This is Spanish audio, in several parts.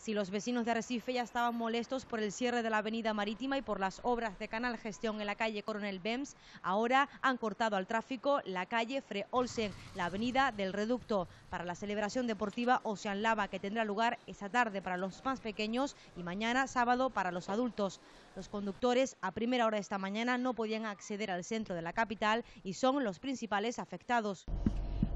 Si los vecinos de Arrecife ya estaban molestos por el cierre de la avenida marítima y por las obras de canal gestión en la calle Coronel Bems, ahora han cortado al tráfico la calle Fre Olsen, la avenida del Reducto, para la celebración deportiva Ocean Lava que tendrá lugar esta tarde para los más pequeños y mañana sábado para los adultos. Los conductores a primera hora de esta mañana no podían acceder al centro de la capital y son los principales afectados.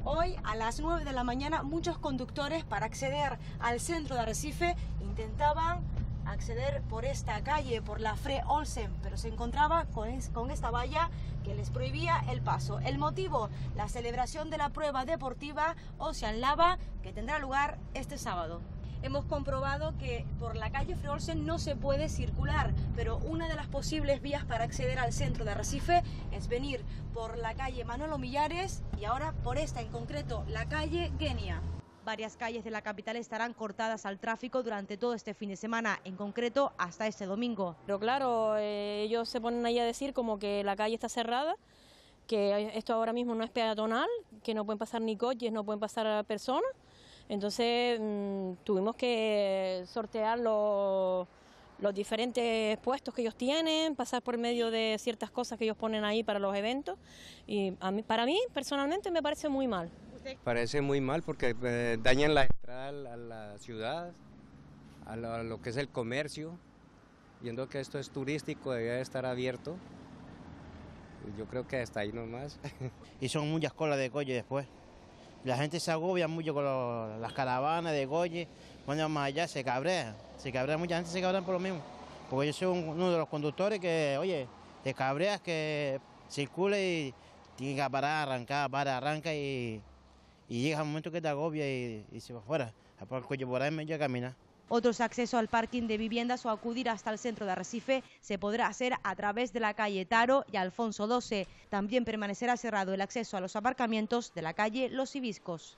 Hoy a las 9 de la mañana muchos conductores para acceder al centro de Arrecife intentaban acceder por esta calle, por la Fre Olsen, pero se encontraba con, con, esta valla que les prohibía el paso. El motivo, la celebración de la prueba deportiva Ocean Lava que tendrá lugar este sábado hemos comprobado que por la calle Freolsen no se puede circular, pero una de las posibles vías para acceder al centro de Arrecife es venir por la calle Manolo Millares y ahora por esta en concreto, la calle Genia. Varias calles de la capital estarán cortadas al tráfico durante todo este fin de semana, en concreto hasta este domingo. Pero claro, eh, ellos se ponen ahí a decir como que la calle está cerrada, que esto ahora mismo no es peatonal, que no pueden pasar ni coches, no pueden pasar personas entonces mm, tuvimos que sortear los, diferentes puestos que ellos tienen, pasar por medio de ciertas cosas que ellos ponen ahí para los eventos y para mí personalmente me parece muy mal. Parece muy mal porque eh, dañan la entrada a la ciudad, a lo, que es el comercio, viendo que esto es turístico, debe estar abierto. Yo creo que hasta ahí nomás. y son muchas colas de coche después. La gente se agobia mucho con las caravanas de Goye, cuando más allá se cabrea, se cabrea, mucha gente se cabrea por lo mismo. Porque yo soy uno de los conductores que, oye, te cabreas que circule y tiene que parar, arrancar, para, arranca y, llega un momento que te agobia y, se va fuera. A el por ahí me a caminar. Otros accesos al parking de viviendas o acudir hasta el centro de Arrecife se podrá hacer a través de la calle Taro y Alfonso XII. También permanecerá cerrado el acceso a los aparcamientos de la calle Los Ibiscos.